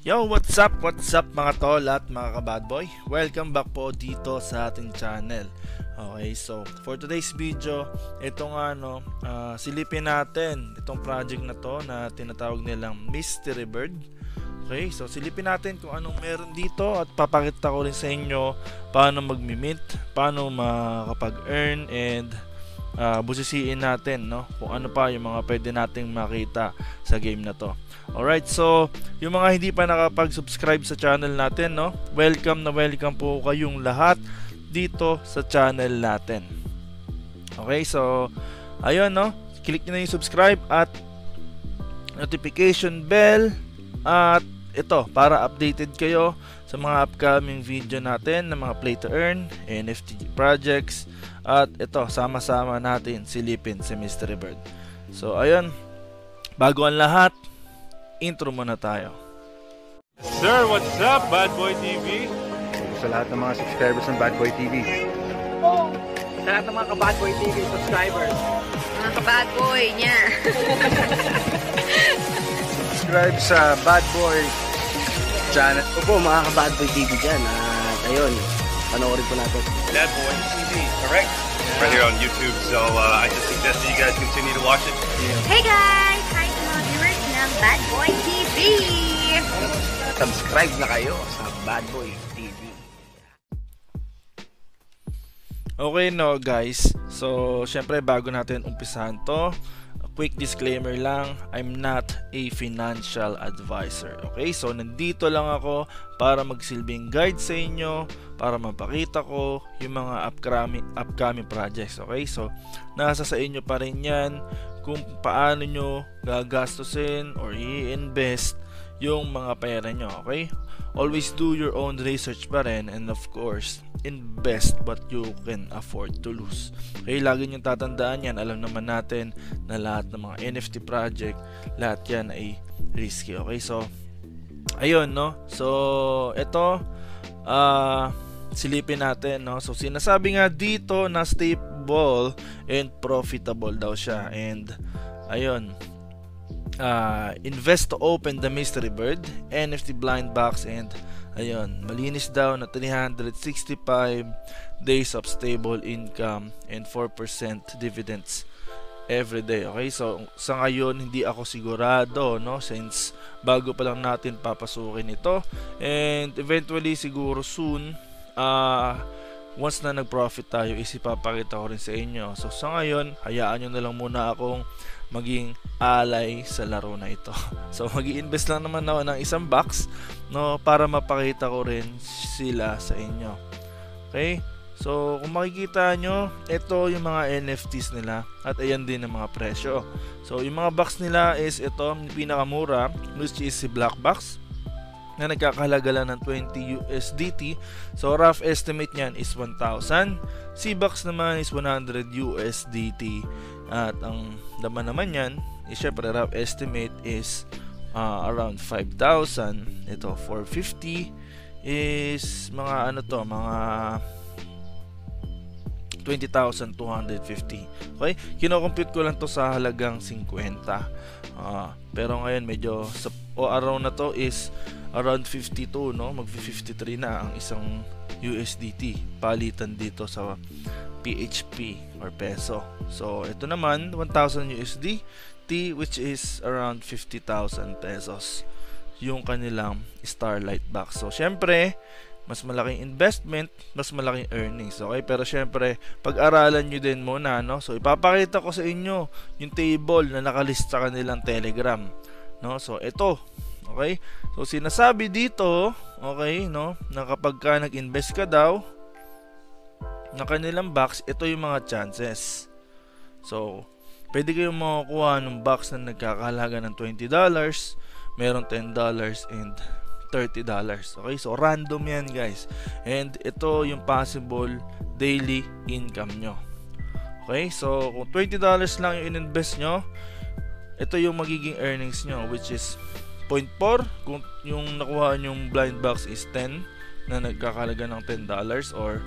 Yo, what's up? What's up mga tol at mga kabad boy? Welcome back po dito sa ating channel. Okay, so for today's video, itong ano, uh, silipin natin itong project na to na tinatawag nilang Mystery Bird. Okay, so silipin natin kung anong meron dito at papakita ko rin sa inyo paano mag-mint, paano makapag-earn and uh, busisiin natin no kung ano pa yung mga pwede nating makita sa game na to. Alright, so yung mga hindi pa nakapag-subscribe sa channel natin, no? Welcome na welcome po kayong lahat dito sa channel natin. Okay, so ayun, no? Click nyo na yung subscribe at notification bell at ito para updated kayo sa mga upcoming video natin ng mga play to earn, NFT projects at ito sama-sama natin silipin si Mystery Bird. So ayun, bago ang lahat, intro muna tayo. Sir, what's up, Bad Boy TV? Sa lahat ng mga subscribers ng Bad Boy TV. Sa lahat ng mga ka-Bad Boy TV subscribers. Mga ka-bad boy niya. Subscribe sa Bad Boy channel. Opo, mga ka-Bad Boy TV dyan. At ayun, panoorin po natin. Bad Boy TV, correct? Right here on YouTube, so uh, I just suggest that you guys continue to watch it. hey guys! Hi sa mga viewers ng Bad Boy TV! Subscribe na kayo sa Bad Boy TV. Okay no guys, so syempre bago natin umpisahan to, quick disclaimer lang, I'm not a financial advisor. Okay, so nandito lang ako para magsilbing guide sa inyo, para mapakita ko yung mga upcoming, upcoming projects. Okay, so nasa sa inyo pa rin yan kung paano nyo gagastusin or i-invest yung mga pera nyo. Okay, always do your own research pa rin and of course, invest what you can afford to lose. Okay, lagi nyo tatandaan yan. Alam naman natin na lahat ng mga NFT project, lahat yan ay risky. Okay, so, ayun, no? So, ito, ah, uh, silipin natin, no? So, sinasabi nga dito na stable and profitable daw siya. And, ayun, uh, invest to open the mystery bird, NFT blind box, and ayun, malinis daw na 365 days of stable income and 4% dividends every day. Okay, so sa ngayon hindi ako sigurado, no, since bago pa lang natin papasukin ito and eventually siguro soon uh, once na nag-profit tayo is ipapakita ko rin sa inyo. So sa ngayon, hayaan nyo na lang muna akong maging alay sa laro na ito. So mag invest lang naman ako ng isang box no para mapakita ko rin sila sa inyo. Okay? So kung makikita nyo, ito yung mga NFTs nila at ayan din ang mga presyo. So yung mga box nila is ito, yung pinakamura which is si Black Box na nagkakahalaga lang ng 20 USDT. So rough estimate niyan is 1,000. C-Box naman is 100 USDT. At ang laman naman yan, is syempre rough estimate is uh, around 5,000. Ito 450 is mga ano to, mga 20,250. Okay? Kino-compute ko lang to sa halagang 50. Uh, pero ngayon medyo sa o around na to is around 52 no mag-53 na ang isang USDT palitan dito sa PHP or peso so ito naman 1000 USD T which is around 50,000 pesos yung kanilang Starlight box so syempre mas malaking investment, mas malaking earnings. Okay? Pero syempre, pag-aralan nyo din muna, no? So, ipapakita ko sa inyo yung table na nakalist sa kanilang Telegram. No? So, ito. Okay? So, sinasabi dito, okay, no? Na kapag ka nag-invest ka daw, na kanilang box, ito yung mga chances. So, pwede kayong makakuha ng box na nagkakahalaga ng $20, meron $10 and $30. Okay? So, random yan, guys. And ito yung possible daily income nyo. Okay? So, kung $20 lang yung in-invest nyo, ito yung magiging earnings nyo, which is 0.4. Kung yung nakuha yung blind box is 10 na nagkakalaga ng $10 or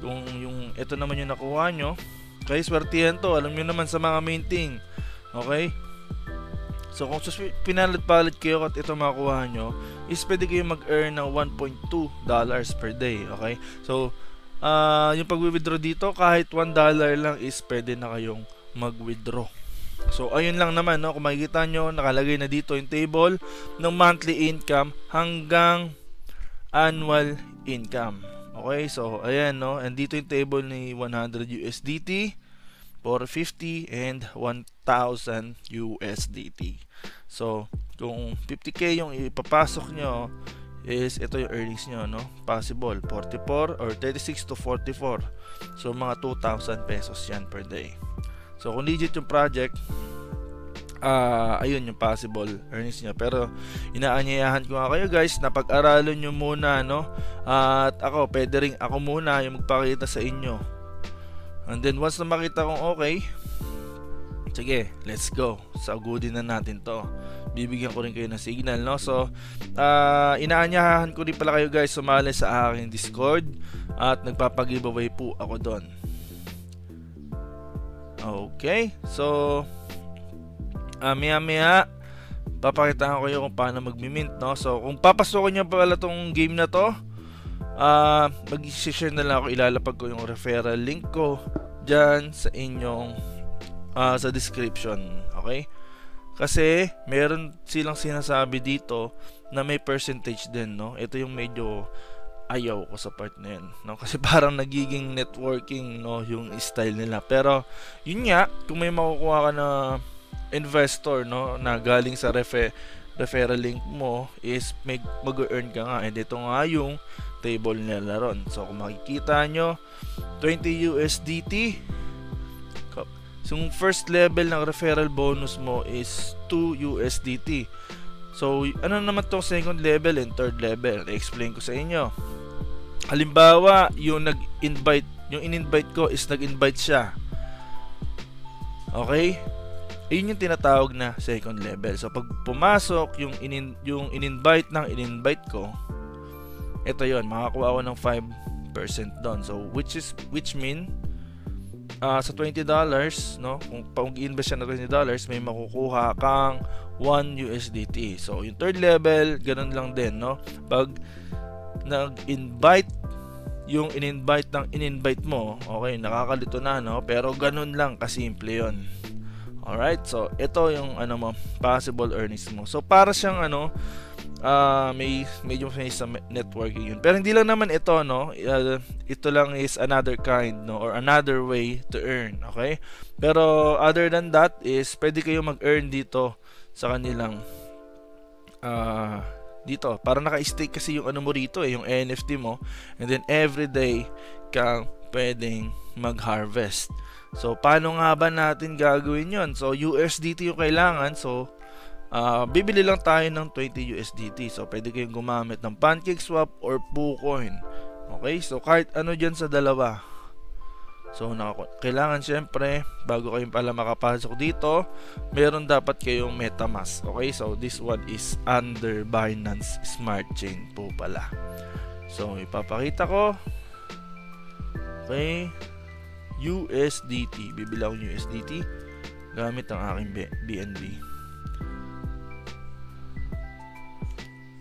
kung yung ito naman yung nakuha nyo, okay, swertihan to. Alam nyo naman sa mga minting. Okay? So kung pinalit-palit kayo at ito makuha nyo, is pwede kayo mag-earn ng 1.2 dollars per day. Okay? So, uh, yung pag-withdraw dito, kahit 1 dollar lang is pwede na kayong mag-withdraw. So, ayun lang naman, no? Kung makikita nyo, nakalagay na dito yung table ng monthly income hanggang annual income. Okay, so, ayan, no? And dito yung table ni 100 USDT, 450, and 1,000 USDT. So, kung 50k yung ipapasok nyo, is ito yung earnings nyo, no? Possible, 44 or 36 to 44. So, mga 2,000 pesos yan per day. So, kung legit yung project, uh, ayun yung possible earnings niya. Pero, inaanyayahan ko nga kayo guys na pag-aralan nyo muna, no? Uh, at ako, pwede rin ako muna yung magpakita sa inyo. And then, once na makita kong okay, sige, let's go. Sagudin na natin to. Bibigyan ko rin kayo ng signal, no? So, uh, inaanyahan ko rin pala kayo guys sumali sa aking Discord at nagpapag-giveaway po ako doon. Okay, so uh, maya maya papakitaan ko kayo kung paano mag-mint no. So kung papasukin niyo pala tong game na to, uh, mag-share na lang ako ilalapag ko yung referral link ko diyan sa inyong uh, sa description, okay? Kasi meron silang sinasabi dito na may percentage din, no? Ito yung medyo ayaw ko sa part na yun, no? Kasi parang nagiging networking, no, yung style nila. Pero, yun nga, kung may makukuha ka na investor, no, na galing sa refer referral link mo is may mag-earn ka nga. And ito nga yung table nila ron. So, kung makikita nyo, 20 USDT. So, yung first level ng referral bonus mo is 2 USDT. So, ano naman tong second level and third level? I-explain ko sa inyo halimbawa yung nag-invite yung in-invite ko is nag-invite siya okay ayun yung tinatawag na second level so pag pumasok yung in yung in-invite ng in-invite ko ito yon makakuha ako ng 5% doon so which is which mean uh, sa $20 no kung pag invest siya ng $20 may makukuha kang 1 USDT so yung third level ganun lang din no pag nag-invite yung in-invite ng in-invite mo, okay, nakakalito na, no? Pero ganun lang kasimple yon. Alright, so ito yung ano mo, possible earnings mo. So para siyang ano, uh, may medyo may sa networking yun. Pero hindi lang naman ito, no? Uh, ito lang is another kind, no? Or another way to earn, okay? Pero other than that is pwede kayo mag-earn dito sa kanilang uh, dito. Para naka-stake kasi yung ano mo rito eh, yung NFT mo. And then every day kang pwedeng mag-harvest. So, paano nga ba natin gagawin yon So, USDT yung kailangan. So, uh, bibili lang tayo ng 20 USDT. So, pwede kayong gumamit ng PancakeSwap or PooCoin. Okay? So, kahit ano dyan sa dalawa So, kailangan syempre, bago kayong pala makapasok dito, meron dapat kayong MetaMask. Okay, so this one is under Binance Smart Chain po pala. So, ipapakita ko. Okay, USDT. Bibili ako USDT gamit ang aking BNB.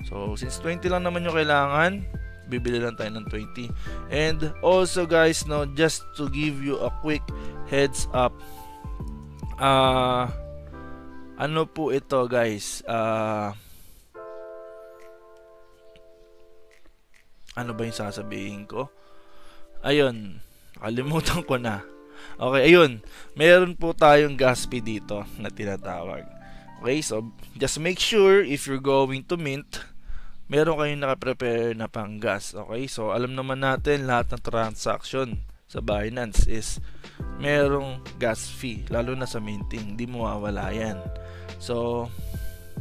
So, since 20 lang naman yung kailangan, bibili lang tayo ng 20 and also guys no just to give you a quick heads up uh, ano po ito guys uh, ano ba yung sasabihin ko ayun kalimutan ko na okay ayun meron po tayong gas fee dito na tinatawag okay so just make sure if you're going to mint meron kayong nakaprepare na pang gas. Okay? So, alam naman natin lahat ng transaction sa Binance is merong gas fee. Lalo na sa minting. Hindi mawawala yan. So,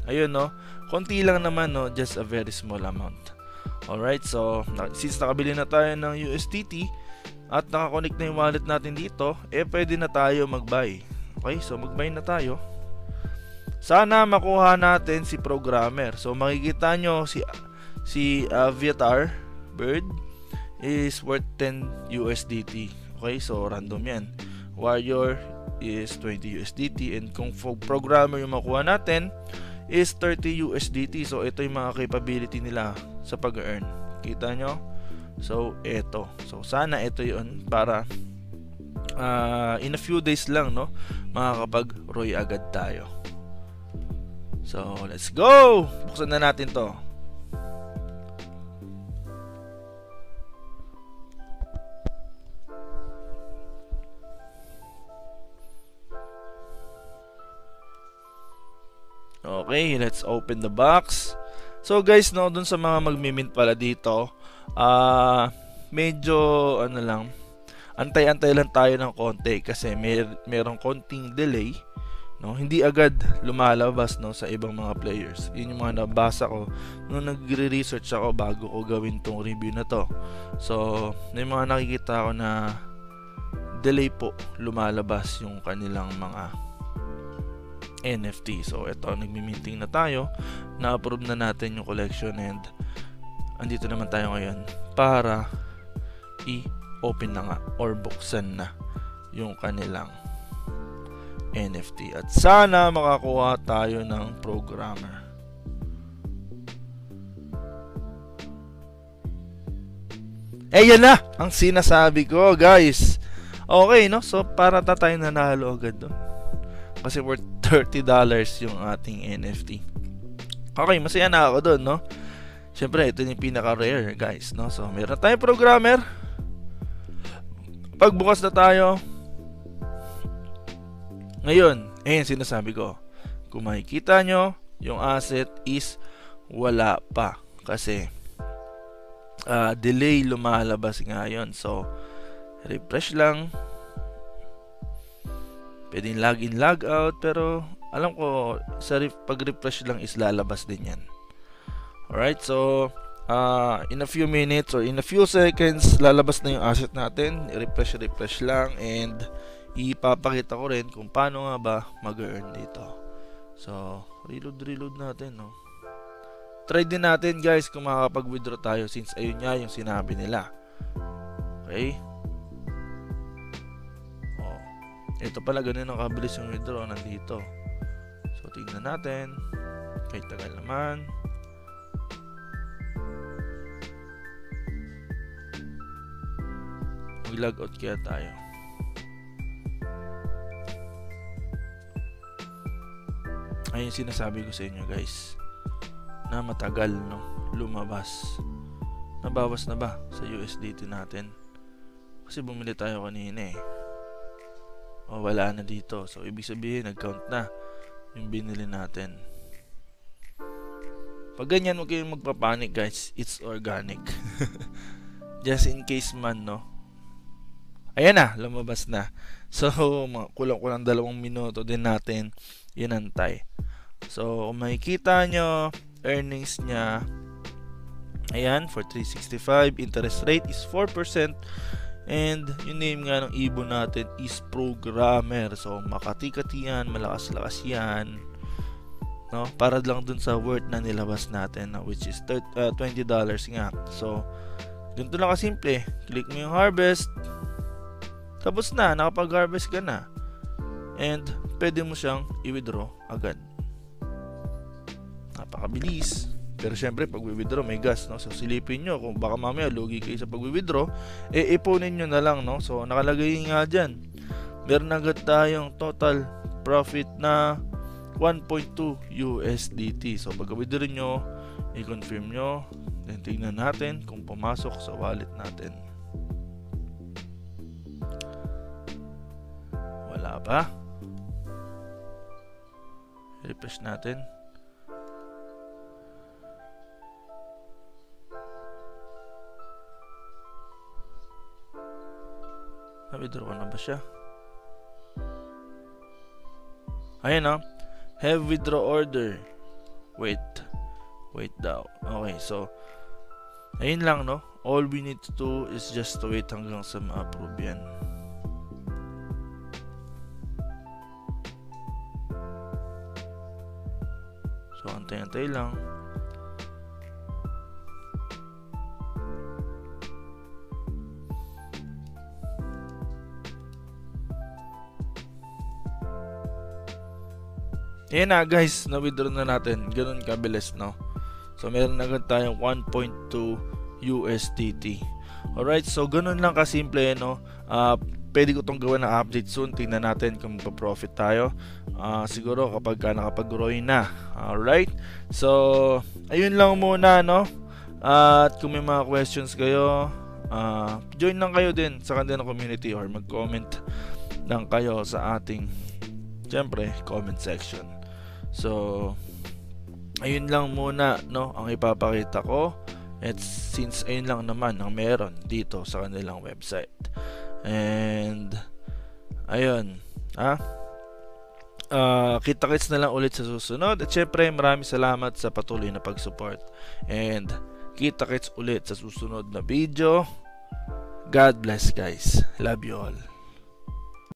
ayun no. Konti lang naman no. Just a very small amount. Alright? So, since nakabili na tayo ng USDT at nakakonect na yung wallet natin dito, eh pwede na tayo mag-buy. Okay? So, mag-buy na tayo. Sana makuha natin si programmer. So makikita nyo si si Aviatar Bird is worth 10 USDT. Okay, so random yan. Warrior is 20 USDT and kung programmer yung makuha natin is 30 USDT. So ito yung mga capability nila sa pag-earn. Kita nyo? So ito. So sana ito yun para uh, in a few days lang no makakapag-roy agad tayo. So let's go! Buksan na natin to. Okay, let's open the box. So guys, no, dun sa mga magmi-mint pala dito, ah uh, medyo ano lang, antay-antay lang tayo ng konti kasi may merong konting delay. No, hindi agad lumalabas no sa ibang mga players. Yun yung mga nabasa ko nung nagre-research ako bago ko gawin tong review na to. So, may mga nakikita ko na delay po lumalabas yung kanilang mga NFT. So, ito, nagmi-minting na tayo. Na-approve na natin yung collection and andito naman tayo ngayon para i-open na nga or buksan na yung kanilang NFT. At sana makakuha tayo ng programmer. Eh, yan na ang sinasabi ko, guys. Okay, no? So, para ta tayo nanalo agad doon. Kasi worth $30 yung ating NFT. Okay, masaya na ako doon, no? Siyempre, ito yung pinaka-rare, guys, no? So, meron tayong programmer. Pagbukas na tayo. Ngayon, eh, sinasabi ko. Kung makikita nyo, yung asset is wala pa. Kasi, uh, delay lumalabas ngayon. So, refresh lang Pwedeng login, log out, pero alam ko sa ref- pag-refresh lang is lalabas din yan. Alright, so uh, in a few minutes or in a few seconds, lalabas na yung asset natin. I-refresh, refresh lang and ipapakita ko rin kung paano nga ba mag-earn dito. So, reload, reload natin, no? Try din natin guys kung makakapag-withdraw tayo since ayun nga yung sinabi nila. Okay? Ito pala ganun ang kabilis yung withdraw nandito. So tingnan natin. Kahit tagal naman. Mag-log out kaya tayo. Ayun sinasabi ko sa inyo guys na matagal no lumabas. Nabawas na ba sa USDT natin? Kasi bumili tayo kanina eh o wala na dito. So, ibig sabihin, nag-count na yung binili natin. Pag ganyan, huwag kayong magpapanik guys. It's organic. Just in case man, no? Ayan na, lumabas na. So, kulang-kulang dalawang minuto din natin inantay. So, kung makikita nyo, earnings niya, ayan, for 365, interest rate is 4%, And yung name nga ng ibon natin is programmer. So makati-kati yan, malakas-lakas yan. No? Para lang dun sa word na nilabas natin no? which is uh, $20 nga. So ganito lang kasimple. Click mo yung harvest. Tapos na, nakapag-harvest ka na. And pwede mo siyang i-withdraw agad. Napakabilis. Pero syempre, pag withdraw may gas, no? So, silipin nyo, kung baka mamaya lugi kayo sa pag-withdraw, eh, ipunin nyo na lang, no? So, nakalagay nga dyan. Meron agad tayong total profit na 1.2 USDT. So, pag withdraw nyo, i-confirm nyo, then tingnan natin kung pumasok sa wallet natin. Wala pa. Refresh natin. Na-withdraw ko na ba siya? Ayan. Oh. Have withdraw order. Wait. Wait daw. Okay, so ayun lang no. All we need to do is just to wait hanggang sa ma-approve yan. So, antay-antay lang. Ayan na guys, na-withdraw na natin. Ganun kabilis, no? So, meron na tayong 1.2 USDT. Alright, so ganun lang kasimple, no? Uh, pwede ko itong gawa ng update soon. Tingnan natin kung magpa-profit tayo. Uh, siguro kapag ka nakapag-grow na. Alright, so ayun lang muna, no? Uh, at kung may mga questions kayo, uh, join lang kayo din sa kanilang community or mag-comment lang kayo sa ating, syempre, comment section. So, ayun lang muna no ang ipapakita ko. At since ayun lang naman ang meron dito sa kanilang website. And ayun ha? Uh, kita-kits na lang ulit sa susunod. At syempre maraming salamat sa patuloy na pag-support. And kita-kits ulit sa susunod na video. God bless guys. Love you all